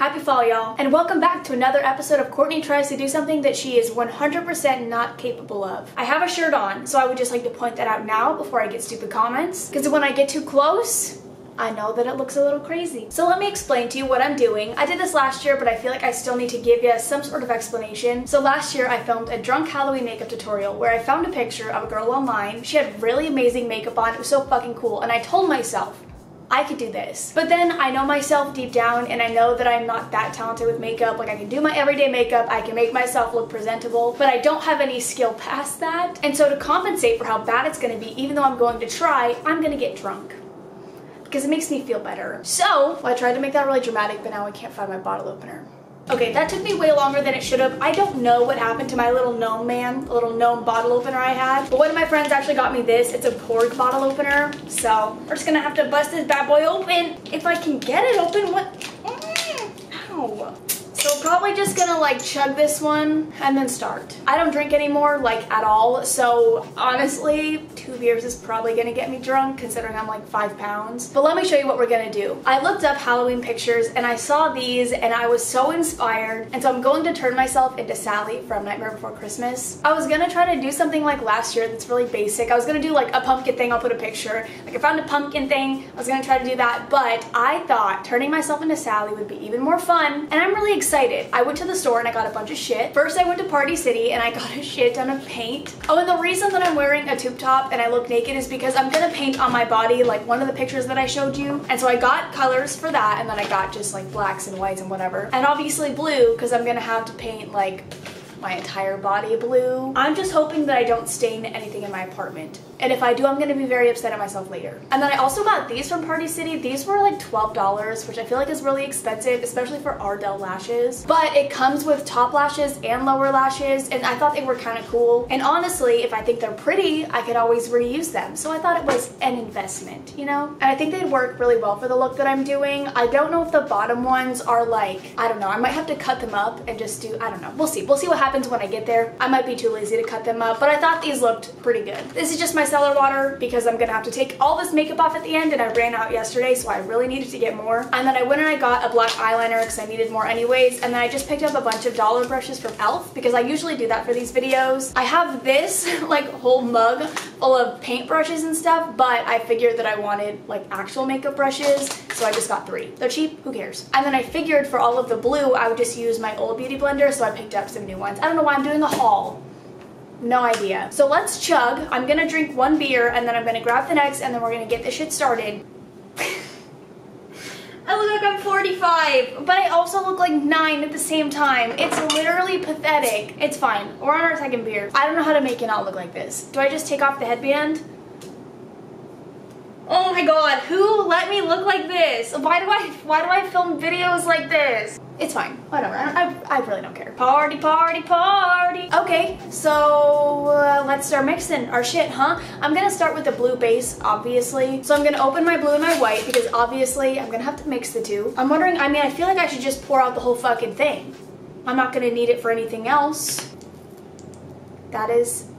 Happy fall, y'all, and welcome back to another episode of Courtney Tries to Do Something That She Is 100% Not Capable Of. I have a shirt on, so I would just like to point that out now before I get stupid comments, because when I get too close, I know that it looks a little crazy. So let me explain to you what I'm doing. I did this last year, but I feel like I still need to give you some sort of explanation. So last year I filmed a drunk Halloween makeup tutorial where I found a picture of a girl online. She had really amazing makeup on. It was so fucking cool. And I told myself, I could do this. But then I know myself deep down and I know that I'm not that talented with makeup. Like I can do my everyday makeup, I can make myself look presentable, but I don't have any skill past that. And so to compensate for how bad it's gonna be, even though I'm going to try, I'm gonna get drunk because it makes me feel better. So, well, I tried to make that really dramatic, but now I can't find my bottle opener. Okay, that took me way longer than it should have. I don't know what happened to my little gnome man, the little gnome bottle opener I had. But one of my friends actually got me this. It's a porg bottle opener. So we're just gonna have to bust this bad boy open. If I can get it open, what? Mm, ow. So probably just gonna like chug this one and then start. I don't drink anymore like at all so honestly two beers is probably gonna get me drunk considering I'm like five pounds. But let me show you what we're gonna do. I looked up Halloween pictures and I saw these and I was so inspired and so I'm going to turn myself into Sally from Nightmare Before Christmas. I was gonna try to do something like last year that's really basic. I was gonna do like a pumpkin thing, I'll put a picture. Like I found a pumpkin thing, I was gonna try to do that but I thought turning myself into Sally would be even more fun and I'm really excited excited. I went to the store and I got a bunch of shit. First I went to Party City and I got a shit ton of paint. Oh, and the reason that I'm wearing a tube top and I look naked is because I'm gonna paint on my body like one of the pictures that I showed you. And so I got colors for that and then I got just like blacks and whites and whatever. And obviously blue because I'm gonna have to paint like my entire body blue. I'm just hoping that I don't stain anything in my apartment. And if I do, I'm gonna be very upset at myself later. And then I also got these from Party City. These were like $12, which I feel like is really expensive, especially for Ardell lashes. But it comes with top lashes and lower lashes, and I thought they were kind of cool. And honestly, if I think they're pretty, I could always reuse them. So I thought it was an investment, you know? And I think they'd work really well for the look that I'm doing. I don't know if the bottom ones are like, I don't know, I might have to cut them up and just do, I don't know. We'll see. We'll see what happens when I get there. I might be too lazy to cut them up, but I thought these looked pretty good. This is just my micellar water because I'm gonna have to take all this makeup off at the end and I ran out yesterday so I really needed to get more. And then I went and I got a black eyeliner because I needed more anyways and then I just picked up a bunch of dollar brushes from e.l.f. because I usually do that for these videos. I have this like whole mug full of paint brushes and stuff but I figured that I wanted like actual makeup brushes so I just got three. They're cheap, who cares? And then I figured for all of the blue I would just use my old beauty blender so I picked up some new ones. I don't know why I'm doing a haul no idea. So let's chug. I'm gonna drink one beer and then I'm gonna grab the next and then we're gonna get this shit started. I look like I'm 45, but I also look like 9 at the same time. It's literally pathetic. It's fine. We're on our second beer. I don't know how to make it not look like this. Do I just take off the headband? Oh my god, who let me look like this? Why do I why do I film videos like this? It's fine, whatever, I, I, I really don't care. Party, party, party. Okay, so uh, let's start mixing our shit, huh? I'm gonna start with the blue base, obviously. So I'm gonna open my blue and my white because obviously I'm gonna have to mix the two. I'm wondering, I mean, I feel like I should just pour out the whole fucking thing. I'm not gonna need it for anything else. That is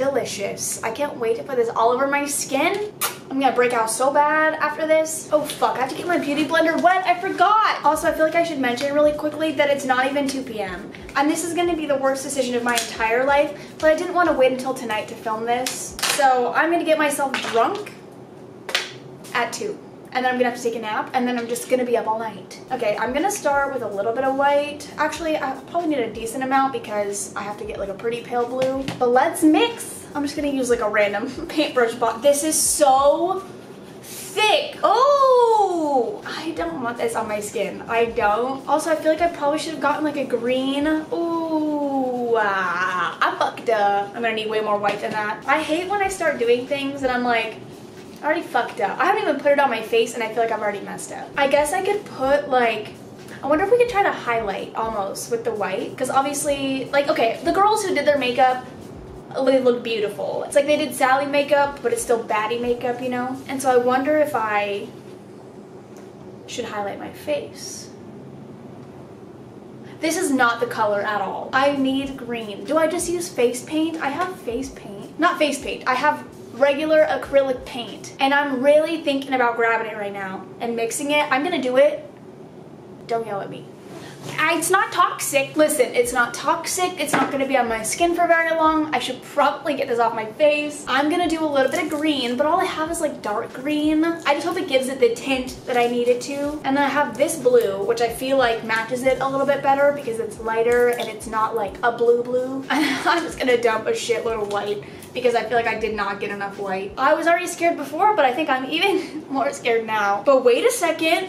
delicious. I can't wait to put this all over my skin. I'm gonna break out so bad after this. Oh fuck, I have to get my beauty blender wet, I forgot. Also, I feel like I should mention really quickly that it's not even 2 p.m. And this is gonna be the worst decision of my entire life, but I didn't wanna wait until tonight to film this. So I'm gonna get myself drunk at 2 and then I'm gonna have to take a nap, and then I'm just gonna be up all night. Okay, I'm gonna start with a little bit of white. Actually, I probably need a decent amount because I have to get like a pretty pale blue. But let's mix. I'm just gonna use like a random paintbrush but This is so thick. Oh, I don't want this on my skin. I don't. Also, I feel like I probably should have gotten like a green. Ooh, ah, I fucked up. I'm gonna need way more white than that. I hate when I start doing things and I'm like, I already fucked up. I haven't even put it on my face and I feel like I've already messed up. I guess I could put like I wonder if we could try to highlight almost with the white because obviously like okay the girls who did their makeup they look beautiful. It's like they did Sally makeup, but it's still baddie makeup, you know? And so I wonder if I should highlight my face. This is not the color at all. I need green. Do I just use face paint? I have face paint. Not face paint. I have regular acrylic paint. And I'm really thinking about grabbing it right now and mixing it. I'm gonna do it don't yell at me. It's not toxic. Listen, it's not toxic. It's not gonna be on my skin for very long. I should probably get this off my face. I'm gonna do a little bit of green, but all I have is like dark green. I just hope it gives it the tint that I need it to. And then I have this blue, which I feel like matches it a little bit better because it's lighter and it's not like a blue blue. I'm just gonna dump a shitload of white because I feel like I did not get enough white. I was already scared before, but I think I'm even more scared now. But wait a second.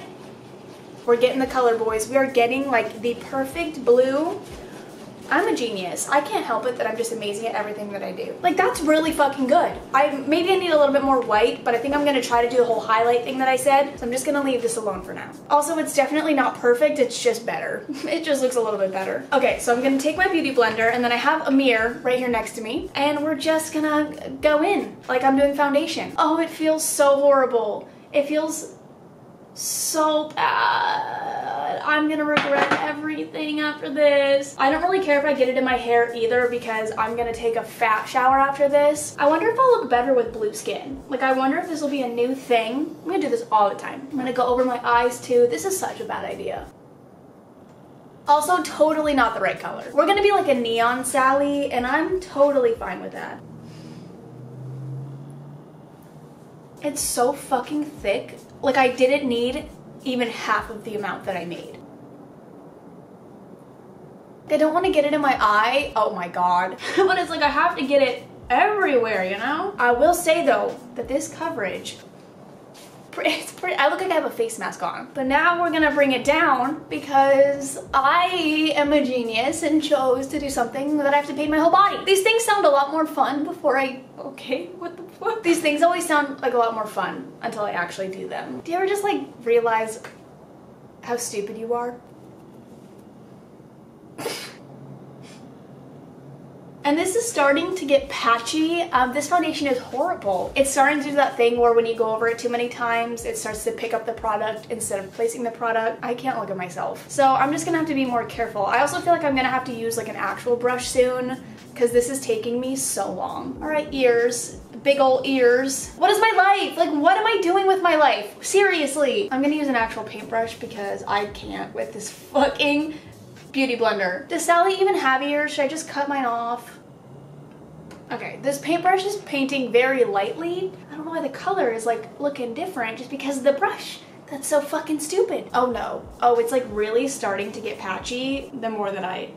We're getting the color, boys. We are getting like the perfect blue. I'm a genius. I can't help it that I'm just amazing at everything that I do. Like that's really fucking good. I maybe I need a little bit more white, but I think I'm gonna try to do the whole highlight thing that I said. So I'm just gonna leave this alone for now. Also, it's definitely not perfect. It's just better. it just looks a little bit better. Okay, so I'm gonna take my beauty blender and then I have a mirror right here next to me and we're just gonna go in like I'm doing foundation. Oh, it feels so horrible. It feels so bad. I'm gonna regret everything after this. I don't really care if I get it in my hair either because I'm gonna take a fat shower after this. I wonder if I'll look better with blue skin. Like I wonder if this will be a new thing. I'm gonna do this all the time. I'm gonna go over my eyes too. This is such a bad idea. Also totally not the right color. We're gonna be like a neon Sally and I'm totally fine with that. It's so fucking thick. Like I didn't need even half of the amount that I made. I don't want to get it in my eye. Oh my god. but it's like I have to get it everywhere, you know? I will say though that this coverage it's pretty, I look like I have a face mask on. But now we're gonna bring it down because I am a genius and chose to do something that I have to paint my whole body. These things sound a lot more fun before I, okay, what the fuck? These things always sound like a lot more fun until I actually do them. Do you ever just like realize how stupid you are? And this is starting to get patchy. Um, this foundation is horrible. It's starting to do that thing where when you go over it too many times, it starts to pick up the product instead of placing the product. I can't look at myself. So I'm just gonna have to be more careful. I also feel like I'm gonna have to use like an actual brush soon because this is taking me so long. All right, ears big old ears. What is my life? Like, what am I doing with my life? Seriously. I'm gonna use an actual paintbrush because I can't with this fucking beauty blender. Does Sally even have ears? Should I just cut mine off? Okay, this paintbrush is painting very lightly. I don't know why the color is like looking different just because of the brush. That's so fucking stupid. Oh no. Oh, it's like really starting to get patchy the more that I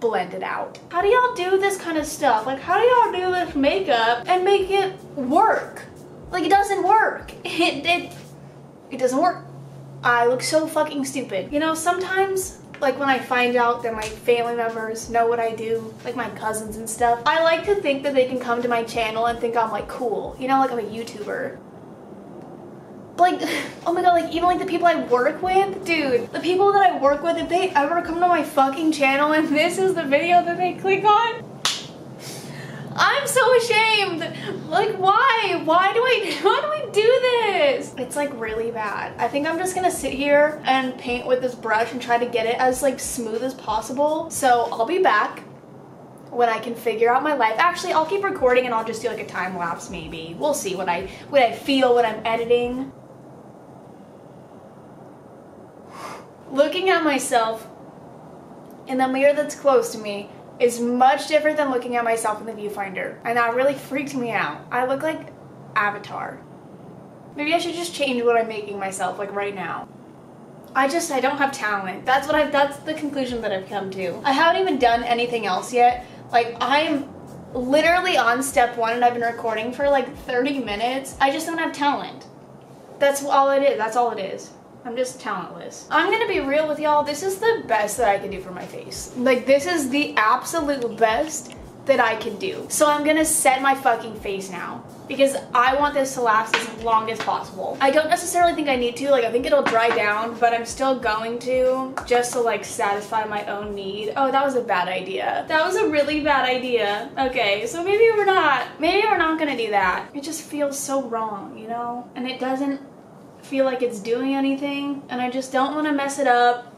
blend it out. How do y'all do this kind of stuff? Like how do y'all do this makeup and make it work? Like it doesn't work. It, it, it doesn't work. I look so fucking stupid. You know, sometimes like when I find out that my family members know what I do, like my cousins and stuff, I like to think that they can come to my channel and think I'm like cool, you know, like I'm a YouTuber. Like, oh my god, like even like the people I work with, dude, the people that I work with, if they ever come to my fucking channel and this is the video that they click on, I'm so ashamed. Like, why? Why do I, why do I do this? It's like really bad. I think I'm just gonna sit here and paint with this brush and try to get it as like smooth as possible. So I'll be back when I can figure out my life. Actually, I'll keep recording and I'll just do like a time lapse maybe. We'll see what I, what I feel when I'm editing. Looking at myself in the mirror that's close to me is much different than looking at myself in the viewfinder. And that really freaked me out. I look like Avatar. Maybe I should just change what I'm making myself like right now. I just, I don't have talent. That's what I've, that's the conclusion that I've come to. I haven't even done anything else yet. Like I'm literally on step one and I've been recording for like 30 minutes. I just don't have talent. That's all it is. That's all it is. I'm just talentless. I'm gonna be real with y'all. This is the best that I can do for my face. Like, this is the absolute best that I can do. So I'm gonna set my fucking face now because I want this to last as long as possible. I don't necessarily think I need to, like I think it'll dry down, but I'm still going to just to like satisfy my own need. Oh, that was a bad idea. That was a really bad idea. Okay, so maybe we're not, maybe we're not gonna do that. It just feels so wrong, you know? And it doesn't feel like it's doing anything and I just don't want to mess it up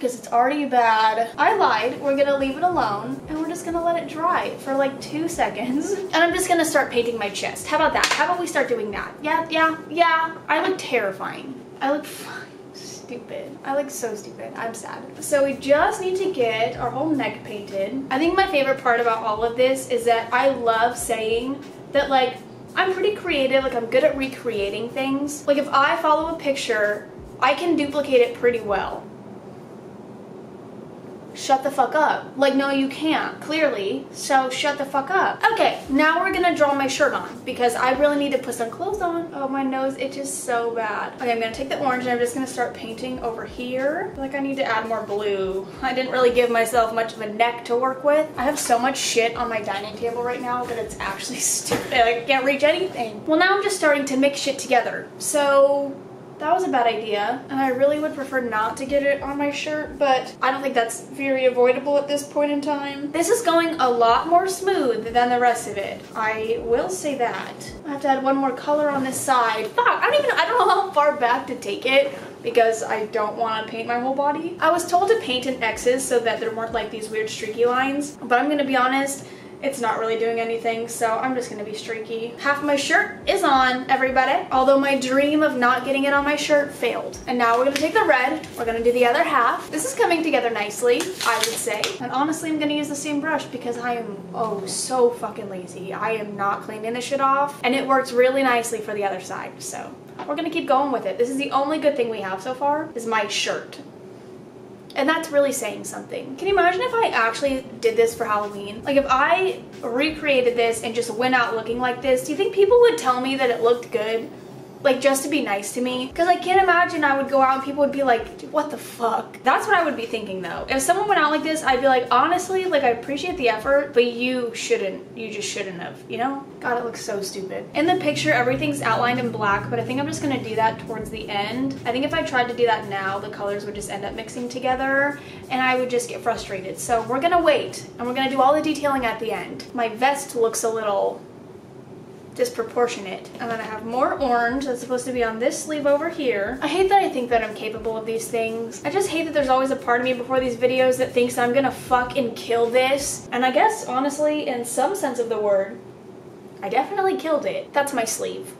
because it's already bad. I lied. We're gonna leave it alone and we're just gonna let it dry for like two seconds. And I'm just gonna start painting my chest. How about that? How about we start doing that? Yeah, yeah, yeah. I look terrifying. I look stupid. I look so stupid. I'm sad. So we just need to get our whole neck painted. I think my favorite part about all of this is that I love saying that like I'm pretty creative, like I'm good at recreating things. Like if I follow a picture, I can duplicate it pretty well shut the fuck up. Like, no, you can't, clearly. So shut the fuck up. Okay, now we're gonna draw my shirt on because I really need to put some clothes on. Oh, my nose itches so bad. Okay, I'm gonna take the orange and I'm just gonna start painting over here. like I need to add more blue. I didn't really give myself much of a neck to work with. I have so much shit on my dining table right now that it's actually stupid. I can't reach anything. Well, now I'm just starting to mix shit together. So that was a bad idea, and I really would prefer not to get it on my shirt, but I don't think that's very avoidable at this point in time. This is going a lot more smooth than the rest of it. I will say that. I have to add one more color on this side. Fuck, I don't even, I don't know how far back to take it because I don't want to paint my whole body. I was told to paint in X's so that there weren't like these weird streaky lines, but I'm gonna be honest, it's not really doing anything, so I'm just gonna be streaky. Half my shirt is on, everybody. Although my dream of not getting it on my shirt failed. And now we're gonna take the red, we're gonna do the other half. This is coming together nicely, I would say. And honestly, I'm gonna use the same brush because I am, oh, so fucking lazy. I am not cleaning this shit off, and it works really nicely for the other side, so we're gonna keep going with it. This is the only good thing we have so far, is my shirt. And that's really saying something. Can you imagine if I actually did this for Halloween? Like if I recreated this and just went out looking like this, do you think people would tell me that it looked good? Like just to be nice to me. Because I can't imagine I would go out and people would be like what the fuck? That's what I would be thinking though. If someone went out like this I'd be like honestly like I appreciate the effort but you shouldn't you just shouldn't have you know? God it looks so stupid. In the picture everything's outlined in black but I think I'm just gonna do that towards the end. I think if I tried to do that now the colors would just end up mixing together and I would just get frustrated. So we're gonna wait and we're gonna do all the detailing at the end. My vest looks a little disproportionate. And then I have more orange that's supposed to be on this sleeve over here. I hate that I think that I'm capable of these things. I just hate that there's always a part of me before these videos that thinks I'm gonna fucking kill this. And I guess, honestly, in some sense of the word, I definitely killed it. That's my sleeve.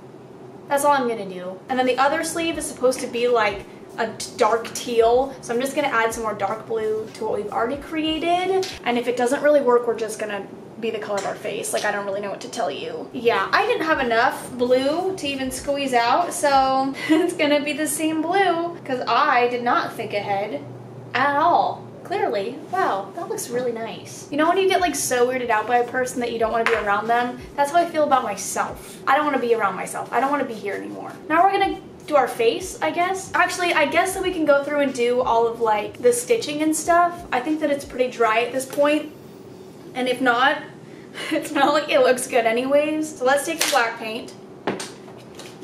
That's all I'm gonna do. And then the other sleeve is supposed to be like a dark teal. So I'm just gonna add some more dark blue to what we've already created. And if it doesn't really work, we're just gonna be the color of our face. Like, I don't really know what to tell you. Yeah, I didn't have enough blue to even squeeze out, so it's gonna be the same blue because I did not think ahead at all. Clearly, wow, that looks really nice. You know when you get like so weirded out by a person that you don't want to be around them? That's how I feel about myself. I don't want to be around myself. I don't want to be here anymore. Now we're gonna do our face, I guess. Actually, I guess that we can go through and do all of like the stitching and stuff. I think that it's pretty dry at this point. And if not, it's not like it looks good anyways. So let's take the black paint,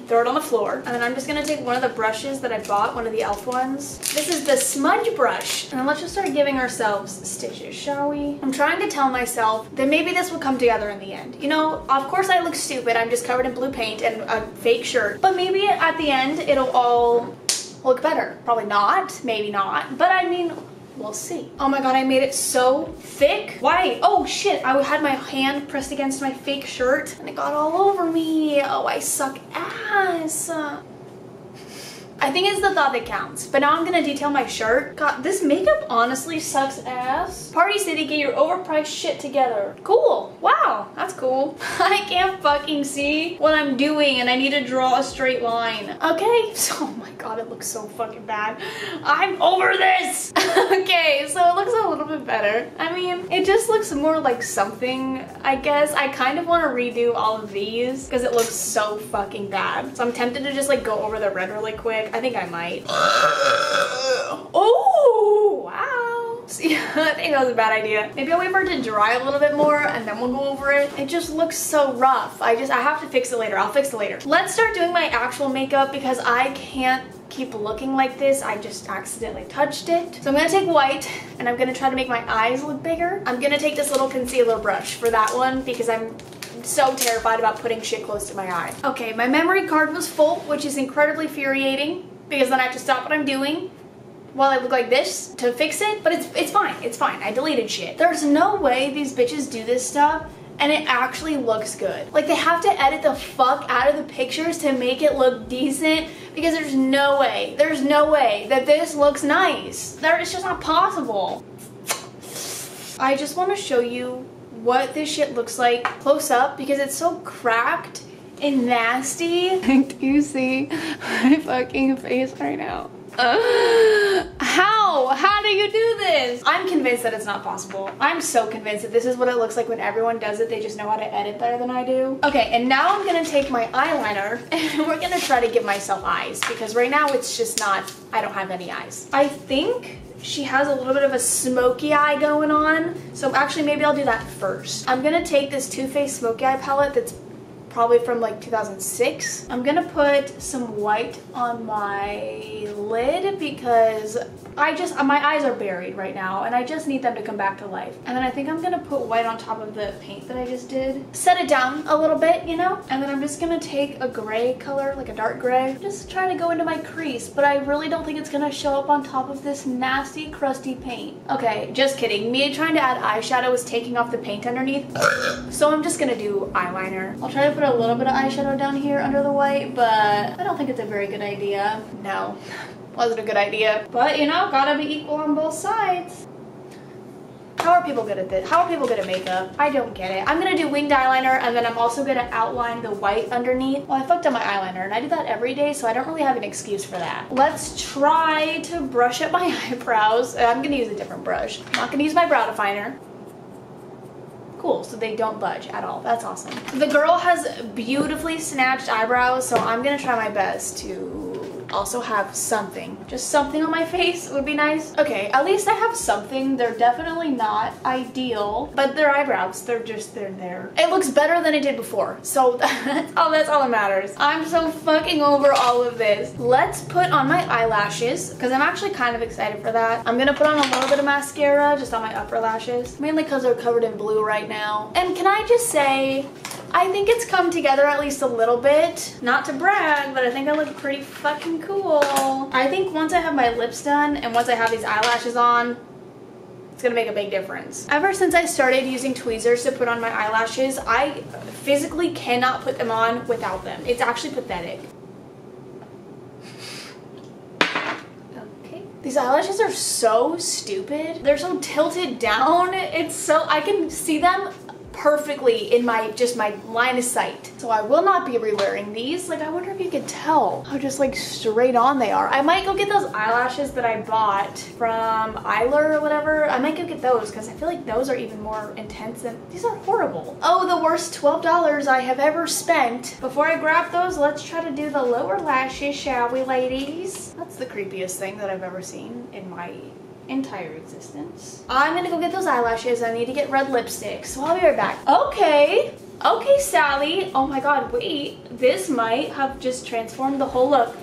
throw it on the floor, and then I'm just gonna take one of the brushes that I bought, one of the e.l.f. ones. This is the smudge brush. And then let's just start giving ourselves stitches, shall we? I'm trying to tell myself that maybe this will come together in the end. You know, of course I look stupid. I'm just covered in blue paint and a fake shirt. But maybe at the end, it'll all look better. Probably not, maybe not. But I mean, We'll see. Oh my god, I made it so thick. Why? Oh shit, I had my hand pressed against my fake shirt and it got all over me. Oh, I suck ass. I think it's the thought that counts. But now I'm gonna detail my shirt. God, this makeup honestly sucks ass. Party City, get your overpriced shit together. Cool. Wow, that's cool. I can't fucking see what I'm doing and I need to draw a straight line. Okay, so, oh my god, it looks so fucking bad. I'm over this. okay, so it looks a little bit better. I mean, it just looks more like something, I guess. I kind of want to redo all of these because it looks so fucking bad. So I'm tempted to just like go over the red really quick I think I might. oh, wow. See, I think that was a bad idea. Maybe I'll wait for it to dry a little bit more and then we'll go over it. It just looks so rough. I just, I have to fix it later. I'll fix it later. Let's start doing my actual makeup because I can't keep looking like this. I just accidentally touched it. So I'm gonna take white and I'm gonna try to make my eyes look bigger. I'm gonna take this little concealer brush for that one because I'm so terrified about putting shit close to my eye. Okay, my memory card was full, which is incredibly infuriating because then I have to stop what I'm doing while I look like this to fix it, but it's, it's fine, it's fine. I deleted shit. There's no way these bitches do this stuff and it actually looks good. Like they have to edit the fuck out of the pictures to make it look decent because there's no way, there's no way that this looks nice. There, it's just not possible. I just want to show you what this shit looks like close up because it's so cracked and nasty. Do you see my fucking face right now? Uh, how? How do you do this? I'm convinced that it's not possible. I'm so convinced that this is what it looks like when everyone does it. They just know how to edit better than I do. Okay, and now I'm gonna take my eyeliner and we're gonna try to give myself eyes because right now it's just not, I don't have any eyes. I think she has a little bit of a smoky eye going on. So actually maybe I'll do that first. I'm gonna take this Too Faced Smoky Eye palette that's probably from like 2006. I'm gonna put some white on my lid because I just, my eyes are buried right now and I just need them to come back to life. And then I think I'm gonna put white on top of the paint that I just did. Set it down a little bit, you know? And then I'm just gonna take a gray color, like a dark gray, just try to go into my crease, but I really don't think it's gonna show up on top of this nasty, crusty paint. Okay, just kidding. Me trying to add eyeshadow is taking off the paint underneath. so I'm just gonna do eyeliner. I'll try to put a little bit of eyeshadow down here under the white, but I don't think it's a very good idea. No, wasn't a good idea. But you know, gotta be equal on both sides. How are people good at this? How are people good at makeup? I don't get it. I'm gonna do winged eyeliner and then I'm also gonna outline the white underneath. Well, I fucked up my eyeliner and I do that every day, so I don't really have an excuse for that. Let's try to brush up my eyebrows. I'm gonna use a different brush. I'm not gonna use my brow definer cool so they don't budge at all. That's awesome. The girl has beautifully snatched eyebrows so I'm gonna try my best to also have something. Just something on my face would be nice. Okay, at least I have something. They're definitely not ideal, but they're eyebrows. They're just, they're there. It looks better than it did before. So that's all, that's all that matters. I'm so fucking over all of this. Let's put on my eyelashes because I'm actually kind of excited for that. I'm gonna put on a little bit of mascara just on my upper lashes, mainly because they're covered in blue right now. And can I just say, I think it's come together at least a little bit. Not to brag, but I think I look pretty fucking cool. I think once I have my lips done and once I have these eyelashes on, it's gonna make a big difference. Ever since I started using tweezers to put on my eyelashes, I physically cannot put them on without them. It's actually pathetic. Okay. These eyelashes are so stupid. They're so tilted down. It's so, I can see them perfectly in my just my line of sight. So I will not be rewearing these. Like I wonder if you could tell how just like straight on they are. I might go get those eyelashes that I bought from Eyler or whatever. I might go get those because I feel like those are even more intense than these are horrible. Oh, the worst $12 I have ever spent. Before I grab those, let's try to do the lower lashes, shall we ladies? That's the creepiest thing that I've ever seen in my entire existence. I'm gonna go get those eyelashes. I need to get red lipstick, so I'll be right back. Okay. Okay, Sally. Oh my god, wait. This might have just transformed the whole look.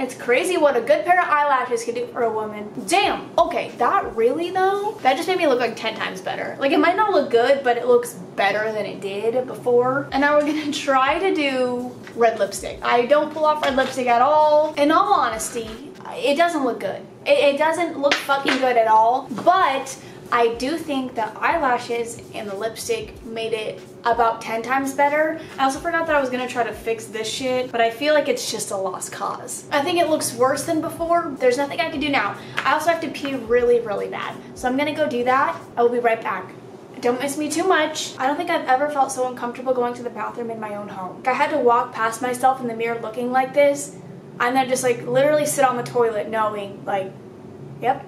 It's crazy what a good pair of eyelashes can do for a woman. Damn. Okay, that really though, that just made me look like 10 times better. Like it might not look good, but it looks better than it did before. And now we're gonna try to do red lipstick. I don't pull off red lipstick at all. In all honesty, it doesn't look good. It, it doesn't look fucking good at all, but I do think the eyelashes and the lipstick made it about 10 times better. I also forgot that I was gonna try to fix this shit, but I feel like it's just a lost cause. I think it looks worse than before. There's nothing I can do now. I also have to pee really, really bad. So I'm gonna go do that. I will be right back. Don't miss me too much. I don't think I've ever felt so uncomfortable going to the bathroom in my own home. I had to walk past myself in the mirror looking like this and then just like literally sit on the toilet knowing like, yep,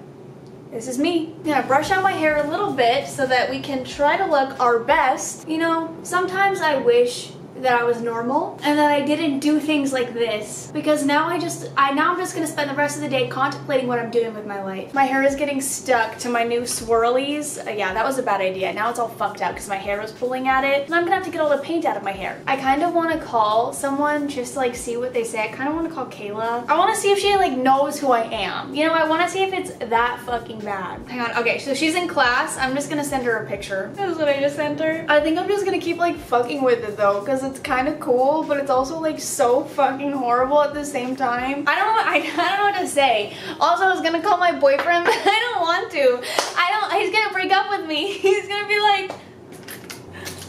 this is me. I'm gonna brush out my hair a little bit so that we can try to look our best. You know, sometimes I wish that I was normal and that I didn't do things like this because now I just I now I'm just gonna spend the rest of the day contemplating what I'm doing with my life. My hair is getting stuck to my new swirlies. Uh, yeah, that was a bad idea. Now it's all fucked out because my hair was pulling at it and I'm gonna have to get all the paint out of my hair. I kind of want to call someone just to, like see what they say. I kind of want to call Kayla. I want to see if she like knows who I am. You know, I want to see if it's that fucking bad. Hang on. Okay, so she's in class. I'm just gonna send her a picture. This is what I just sent her. I think I'm just gonna keep like fucking with it though because it's kind of cool, but it's also like so fucking horrible at the same time. I don't know, I, I don't know what to say. Also, I was gonna call my boyfriend, but I don't want to. I don't, he's gonna break up with me. He's gonna be like,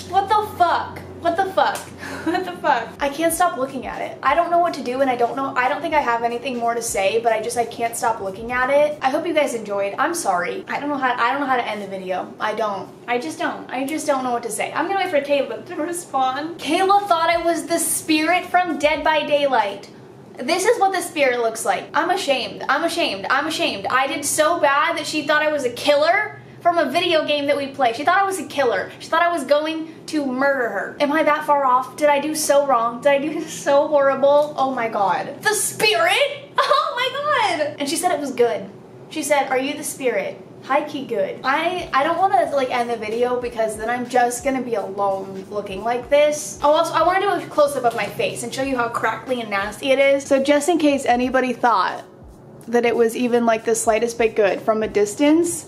What the fuck? What the fuck? what the fuck? I can't stop looking at it. I don't know what to do and I don't know, I don't think I have anything more to say, but I just, I can't stop looking at it. I hope you guys enjoyed. I'm sorry. I don't know how, I don't know how to end the video. I don't. I just don't. I just don't know what to say. I'm gonna wait for Kayla to respond. Kayla thought I was the spirit from Dead by Daylight. This is what the spirit looks like. I'm ashamed. I'm ashamed. I'm ashamed. I did so bad that she thought I was a killer from a video game that we play. She thought I was a killer. She thought I was going to murder her. Am I that far off? Did I do so wrong? Did I do so horrible? Oh my god. The spirit? Oh my god. And she said it was good. She said, are you the spirit? high key good. I, I don't want to like end the video because then I'm just gonna be alone looking like this. Oh, also, I want to do a close up of my face and show you how crackly and nasty it is. So just in case anybody thought that it was even like the slightest bit good from a distance,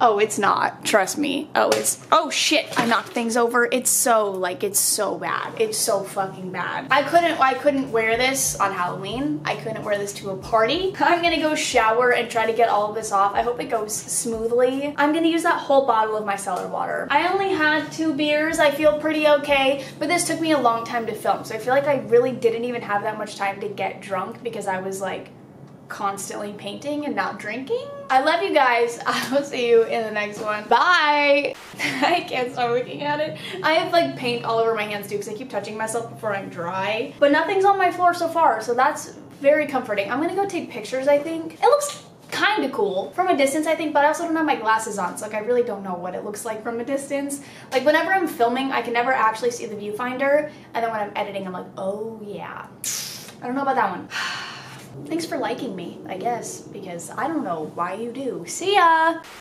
Oh, it's not. Trust me. Oh, it's. Oh shit! I knocked things over. It's so like it's so bad. It's so fucking bad. I couldn't. I couldn't wear this on Halloween. I couldn't wear this to a party. I'm gonna go shower and try to get all of this off. I hope it goes smoothly. I'm gonna use that whole bottle of micellar water. I only had two beers. I feel pretty okay, but this took me a long time to film, so I feel like I really didn't even have that much time to get drunk because I was like constantly painting and not drinking. I love you guys. I will see you in the next one. Bye. I can't stop looking at it. I have like paint all over my hands too because I keep touching myself before I'm dry. But nothing's on my floor so far, so that's very comforting. I'm gonna go take pictures, I think. It looks kind of cool from a distance I think but I also don't have my glasses on so like I really don't know what it looks like from a distance like whenever I'm filming I can never actually see the viewfinder and then when I'm editing I'm like oh yeah I don't know about that one Thanks for liking me, I guess, because I don't know why you do. See ya!